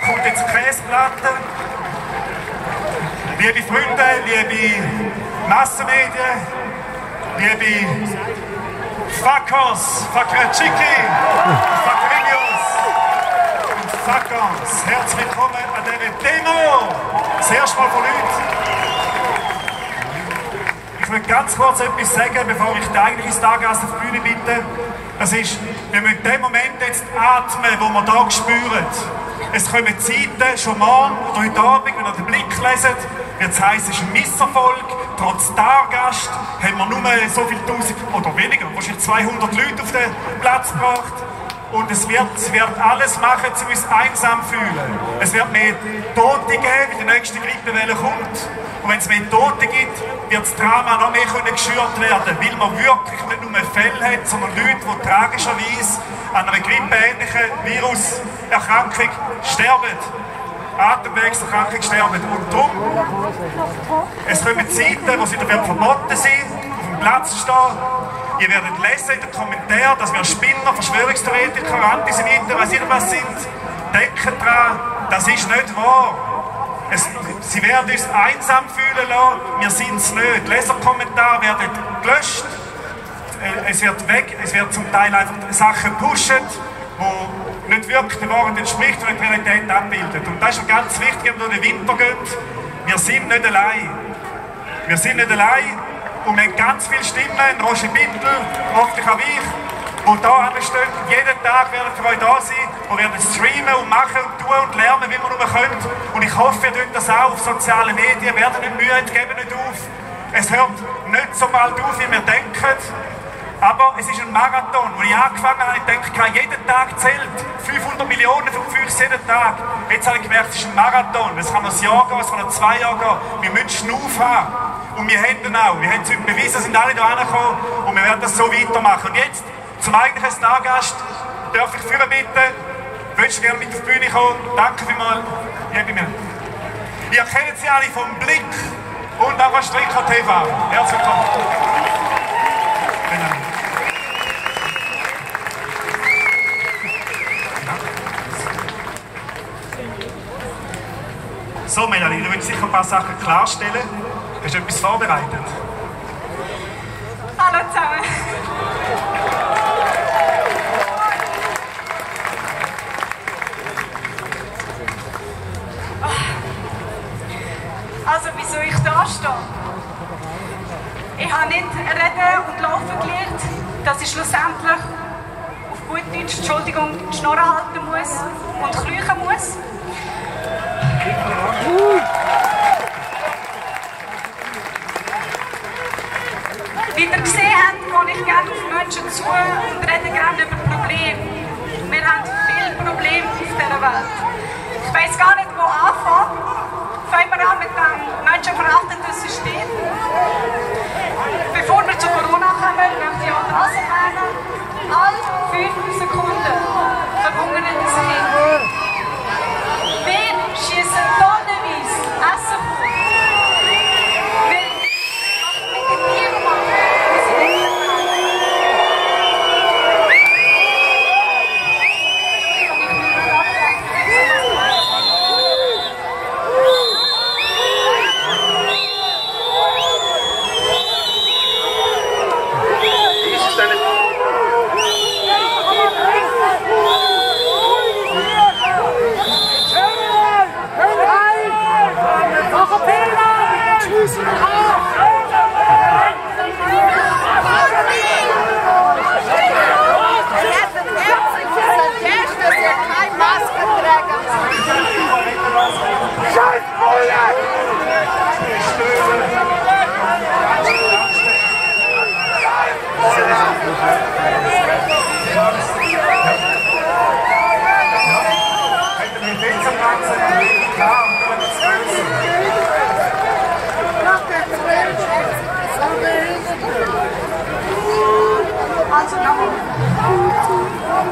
kommt jetzt Käseplatte. Liebe Freunde, liebe Massenmedien, liebe Fuckers, Fuckerchiki, Fuckringios und Fuckers, herzlich willkommen an dieser Demo. Das erste Mal von Leuten. Ich möchte ganz kurz etwas sagen, bevor ich den eigentlichen Stargast auf die Bühne bitte. Das ist, wir müssen den Moment jetzt atmen, wo wir hier spüren. Es kommen Zeiten, schon morgen oder heute Abend, wenn ihr den Blick leset, wird es heißen, es ein Misserfolg. Trotz Stargast haben wir nur so viele Tausend oder weniger, wahrscheinlich 200 Leute auf den Platz gebracht. Und es wird, es wird alles machen, um uns einsam zu fühlen. Es wird mehr Tote geben, wie die nächste Grippewelle kommt. Und wenn es mehr Tote gibt, wird das Drama noch mehr können geschürt werden, weil man wirklich nicht nur Fälle hat, sondern Leute, die tragischerweise an einer grippeähnlichen Viruserkrankung sterben. Atemwegserkrankung sterben. Und darum, es kommen Zeiten, wo sie verboten sind, auf dem Platz stehen. Ihr werdet lesen in den Kommentaren, dass wir Spinner, Verschwörungstheoretiker, Antisemiten, was ihr was sind. Denkt dran, das ist nicht wahr. Es, sie werden uns einsam fühlen lassen, wir sind es nicht. Leserkommentare werden gelöscht, äh, es wird weg, es wird zum Teil einfach Sachen pushen, die nicht wirklich der Wahrheit entspricht und die Realität abbildet. Und das ist ganz wichtig, wenn wir durch den Winter gehen. Wir sind nicht allein. Wir sind nicht allein und wir haben ganz viele Stimmen, Roger Bittel, hoffentlich auch ich, die hier anstehen. Jeden Tag werden für euch da sein. Wir werden streamen und machen und tun und lernen, wie wir nur können. Und ich hoffe, ihr tut das auch auf sozialen Medien. Werden nicht müde, geben nicht auf. Es hört nicht so bald auf, wie wir denken. Aber es ist ein Marathon. Als ich angefangen habe, ich denke, jeden Tag zählt. 500 Millionen für Füchse jeden Tag. Jetzt habe ich gemerkt, es ist ein Marathon. Es kann noch ein Jahr gehen, es kann noch zwei Jahre gehen. Wir müssen haben. Und wir haben auch. Wir haben es bewiesen, sind alle hier angekommen. Und wir werden das so weitermachen. Und jetzt, zum eigentlichen Stargast, darf ich führen bitten. Willst du gerne mit auf die Bühne kommen? Danke vielmals. Ja, mir. Ihr kennt sie alle vom Blick und auch von Stricker TV. Herzlich willkommen. Genau. So, Melanie, du willst sicher ein paar Sachen klarstellen. Hast du etwas vorbereitet? Hallo zusammen. Also, wieso ich da stehe? Ich habe nicht reden und laufen gelernt, dass ich schlussendlich auf gut Deutsch, Entschuldigung, die Schnorre halten muss und kriechen muss. Wie ihr gesehen gerne auf Menschen zu und rede gerne über Probleme. Wir haben viele Probleme auf dieser Welt. Ich weiß gar nicht, wo anfangen. Fangen wir an mit dem menschenverachtenden System. Bevor wir zu Corona kommen, möchte ich auch das erwähnen. Alle fünf Sekunden verhungern ein Kind. Wir schießen tonnenweise Essen vor. Weil, was wir mit den Tieren machen, wir sind nicht Könnt ihr mit jetzt am Ganzen klar und dann das Böse. Also nochmal.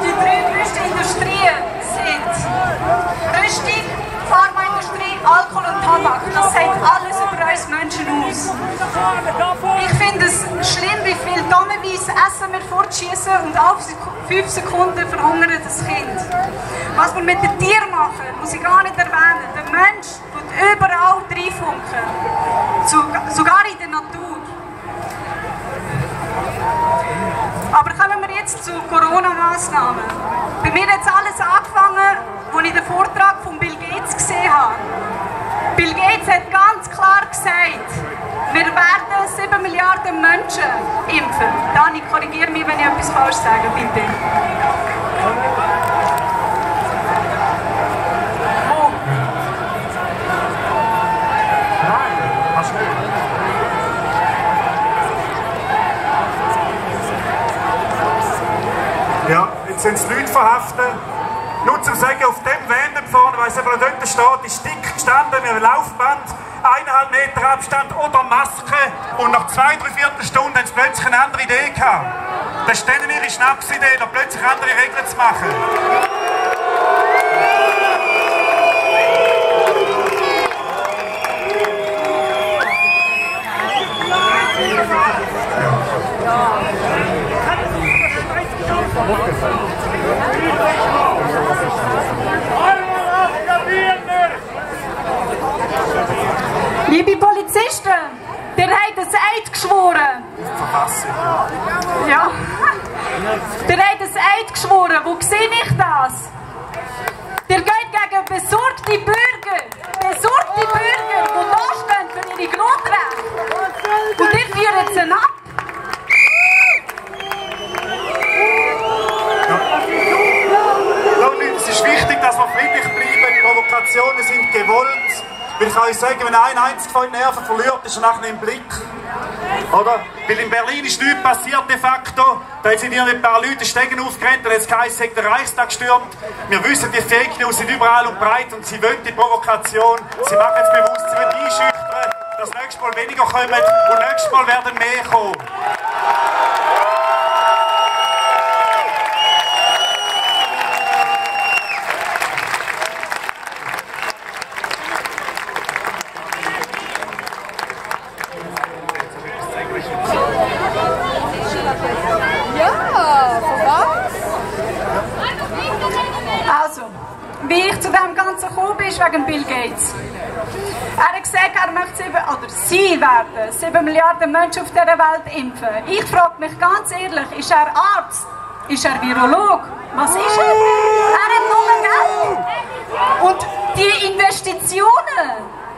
Die drei größten Industrien sind Rüstung, Pharmaindustrie, Alkohol und Tabak. Das sagt alles über uns Menschen aus. Ich finde es schlimm, wie viel tonnenweise Essen wir fortschießen und alle fünf Sekunden verhungert das Kind. Was wir mit den Tieren machen, muss ich gar nicht erwähnen. Der Mensch tut überall reinfunken. Sogar in der Natur. Aber kommen wir jetzt zu Corona-Massnahmen. Bei mir hat es alles angefangen, als ich den Vortrag von Bill Gates gesehen habe. Bill Gates hat ganz klar gesagt, wir werden 7 Milliarden Menschen impfen. Dani, korrigiere mich, wenn ich etwas falsch sage, bitte. Ja, jetzt sind es Leute verhaftet. Nur zum Sagen, auf dem Wände vorne, weiss ich, dort steht, ist dick gestanden, einem Laufband, eineinhalb Meter Abstand oder Maske und nach zwei, drei Viertelstunden haben sie plötzlich eine andere Idee gehabt. Das ist dann ihre Schnapsidee, da plötzlich andere Regeln zu machen. Liebe Polizisten, ihr habt ein Eid geschworen. Ja. Ihr habt ein Eid geschworen. Wo sehe ich das? Ihr geht gegen besorgte Bürger. Besorgte Bürger, die da stehen für ihre Grundrechte. Und ihr führt sie ab. Es ist wichtig, dass wir friedlich bleiben. Provokationen sind gewollt. Ich kann euch sagen, wenn ein einziger von den Nerven verliert, ist er nachher im Blick. Oder? Weil in Berlin ist nichts passiert de facto. Da sind hier ein paar Leute Stegen aufgerannt und jetzt geheißen, hat der Reichstag gestürmt. Wir wissen, die Fake News sind überall und breit und sie wollen die Provokation. Sie machen es bewusst, sie wollen einschüchtern, dass nächstes Mal weniger kommen und nächstes Mal werden mehr kommen. Wegen Bill Gates. Er hat gesagt, er möchte sieben, oder sie werden 7 Milliarden Menschen auf dieser Welt impfen. Ich frage mich ganz ehrlich, ist er Arzt? Ist er Virolog? Was ist er? Er hat nur Geld. Und die Investitionen,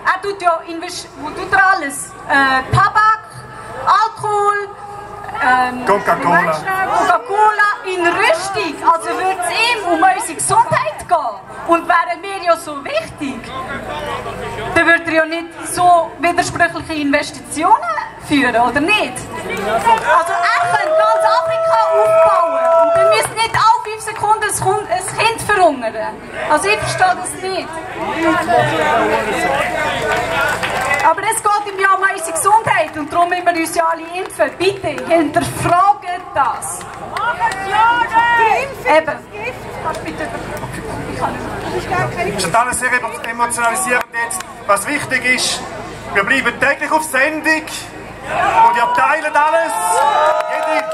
er tut ja, invest wo tut er alles? Äh, Tabak, Alkohol, ähm, Coca-Cola. Coca-Cola in Rüstung. Also würde es ihm um unsere Gesundheit gehen. Und wären wir ja so wichtig, dann würde er ja nicht so widersprüchliche Investitionen führen, oder nicht? Also er könnte ganz Afrika aufbauen und dann müsste nicht alle fünf Sekunden ein Kind verhungern. Also ich verstehe das nicht. Aber es geht ihm ja um unsere Gesundheit und darum müssen wir uns ja alle impfen. Bitte, hinterfragen das. Eben. Bitte. Es ist alles sehr emo- emotionalisierend jetzt. Was wichtig ist, wir bleiben täglich auf Sendung und ihr teilt alles. Jede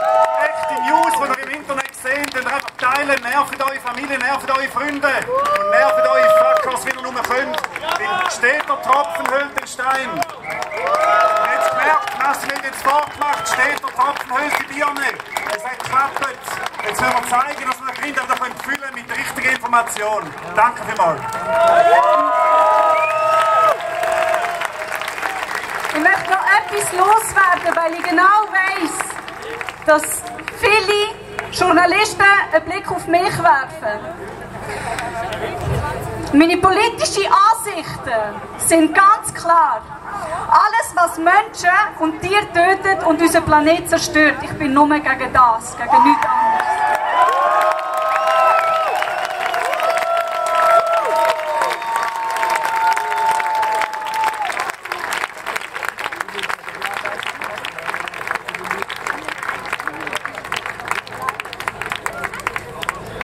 echte News, die ihr im Internet seht, könnt einfach teilen. Nervt eure Familie, nervt eure Freunde und nervt eure Fuckers, wie ihr nur könnt. Weil steht der Tropfen hüllt den Stein. Jetzt gemerkt, was mir jetzt vorgemacht, steht der Tropfen hüllt die Birne. Es hat geklappt. Jetzt wollen wir zeigen, dass wir die Kinder da können füllen mit der richtigen Information. Danke vielmals. Ich möchte noch etwas loswerden, weil ich genau weiß, dass viele Journalisten einen Blick auf mich werfen. Meine politischen Ansichten sind ganz klar. Alles, was Menschen und Tiere tötet und unseren Planeten zerstört, ich bin nur gegen das, gegen nichts anderes.